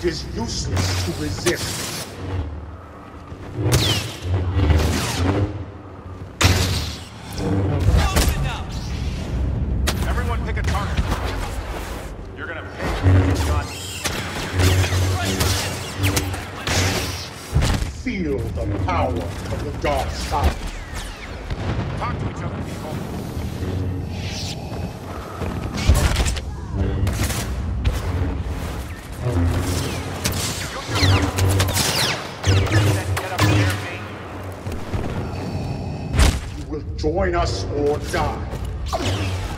It is useless to resist. Everyone pick a target. You're gonna pay for your gun. Feel the power of the dark side. Talk to each other, people. Will join us or die.